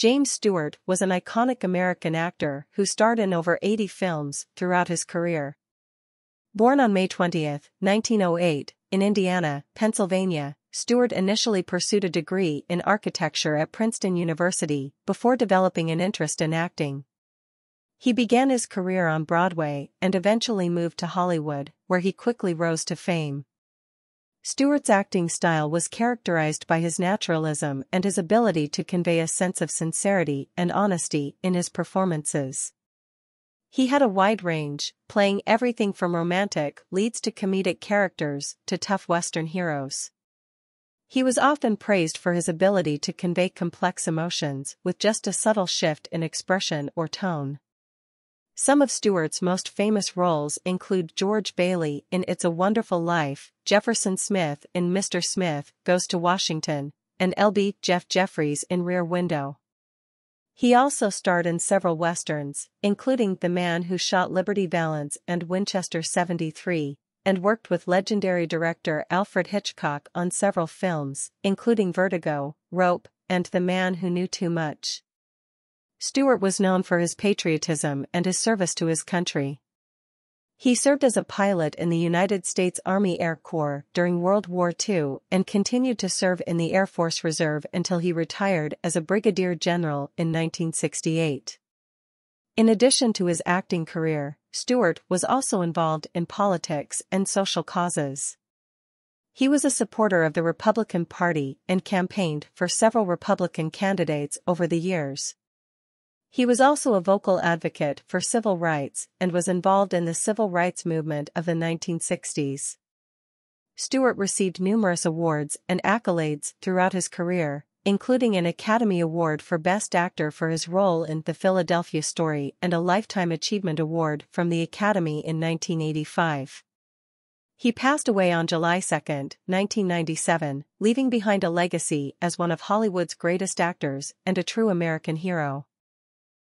James Stewart was an iconic American actor who starred in over 80 films throughout his career. Born on May 20, 1908, in Indiana, Pennsylvania, Stewart initially pursued a degree in architecture at Princeton University before developing an interest in acting. He began his career on Broadway and eventually moved to Hollywood, where he quickly rose to fame. Stewart's acting style was characterized by his naturalism and his ability to convey a sense of sincerity and honesty in his performances. He had a wide range, playing everything from romantic leads to comedic characters to tough Western heroes. He was often praised for his ability to convey complex emotions with just a subtle shift in expression or tone. Some of Stewart's most famous roles include George Bailey in It's a Wonderful Life, Jefferson Smith in Mr. Smith Goes to Washington, and L.B. Jeff Jefferies in Rear Window. He also starred in several westerns, including The Man Who Shot Liberty Valance and Winchester 73, and worked with legendary director Alfred Hitchcock on several films, including Vertigo, Rope, and The Man Who Knew Too Much. Stewart was known for his patriotism and his service to his country. He served as a pilot in the United States Army Air Corps during World War II and continued to serve in the Air Force Reserve until he retired as a brigadier general in 1968. In addition to his acting career, Stewart was also involved in politics and social causes. He was a supporter of the Republican Party and campaigned for several Republican candidates over the years. He was also a vocal advocate for civil rights and was involved in the civil rights movement of the 1960s. Stewart received numerous awards and accolades throughout his career, including an Academy Award for Best Actor for his role in The Philadelphia Story and a Lifetime Achievement Award from the Academy in 1985. He passed away on July 2, 1997, leaving behind a legacy as one of Hollywood's greatest actors and a true American hero.